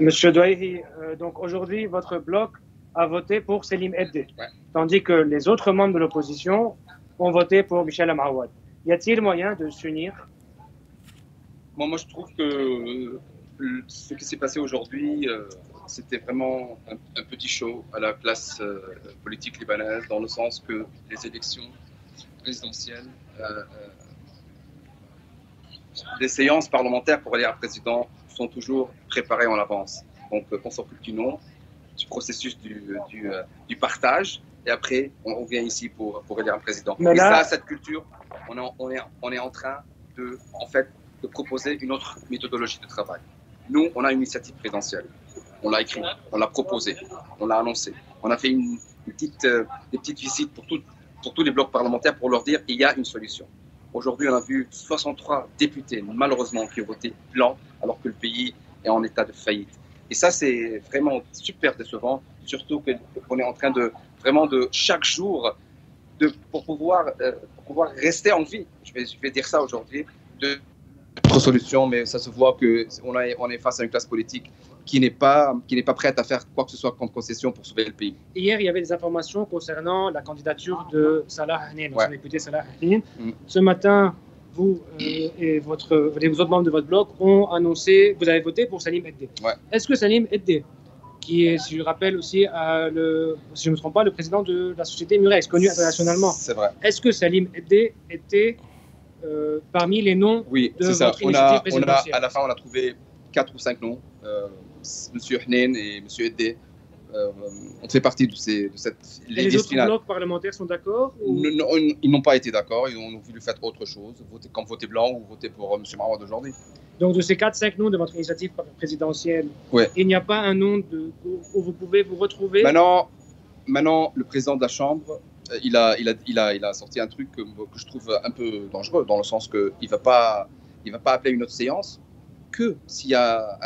Monsieur Douaihi, euh, donc aujourd'hui, votre bloc a voté pour Selim Eddé, tandis que les autres membres de l'opposition ont voté pour Michel Amaouad. Y a-t-il moyen de s'unir? Moi, je trouve que ce qui s'est passé aujourd'hui, euh, c'était vraiment un, petit show à la classe euh, politique libanaise, dans le sens que les élections présidentielles, les séances parlementaires pour élire un président sont toujours préparées en avance. Donc, qu'on s'occupe du nom, du processus du, du, euh, du, partage, et après, on revient ici pour, pour élire un président. Mais et ça, cette culture, on est, on, est, on est en train de, en fait, de proposer une autre méthodologie de travail. Nous, on a une initiative présidentielle. On l'a écrit, on l'a proposé, on l'a annoncé. On a fait une, petite, euh, des petites visites pour, tout, pour tous les blocs parlementaires pour leur dire qu'il y a une solution. Aujourd'hui, on a vu 63 députés, malheureusement, qui ont voté blanc, alors que le pays est en état de faillite. Et ça, c'est vraiment super décevant, surtout qu'on est en train de vraiment de chaque jour, de, pour, pouvoir, euh, pouvoir rester en vie, je vais, je vais dire ça aujourd'hui, de d'autres solutions, mais ça se voit qu'on on est face à une classe politique qui n'est pas, qui n'est pas prête à faire quoi que ce soit comme concession pour sauver le pays. Hier, il y avait des informations concernant la candidature de Salah Hnin, ouais. député Salah Hnin. Mm. Ce matin, vous euh, et votre, les autres membres de votre bloc ont annoncé, vous avez voté pour Salim Eddé. Est-ce que Salim Eddé, qui est, si je rappelle aussi, euh, le, si je ne me trompe pas, le président de la société Murex, connu internationalement, c'est vrai. Est-ce que Salim Eddé était euh, parmi les noms oui, de votre ça. On a, on a, à la fin, on a trouvé quatre ou cinq noms. Monsieur Hnen et Monsieur Eddé euh, on fait partie de, ces, de cette Et les autres blocs parlementaires sont d'accord Ils n'ont pas été d'accord, ils ont voulu faire autre chose, voter, comme voter blanc ou voter pour euh, M. Marouad aujourd'hui. Donc de ces 4-5 noms de votre initiative présidentielle, ouais. il n'y a pas un nom de, où vous pouvez vous retrouver? Maintenant, maintenant, le président de la Chambre, euh, il a, il a, sorti un truc que, je trouve un peu dangereux, dans le sens qu'il ne va, pas, appeler une autre séance que s'il y a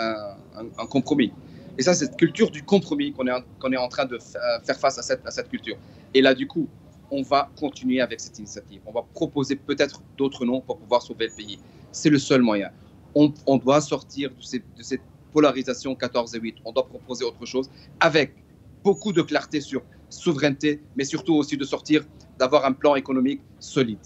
un, compromis. Et ça, c'est cette culture du compromis qu'on est, en train de euh, faire face à cette, culture. Et là, du coup, on va continuer avec cette initiative. On va proposer peut-être d'autres noms pour pouvoir sauver le pays. C'est le seul moyen. On, doit sortir de, de, cette polarisation 14 et 8. On doit proposer autre chose avec beaucoup de clarté sur souveraineté, mais surtout aussi de sortir, d'avoir un plan économique solide.